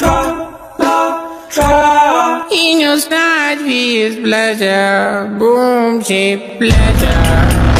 tra, la, tra. In your start with pleasure, boom, cheap pleasure.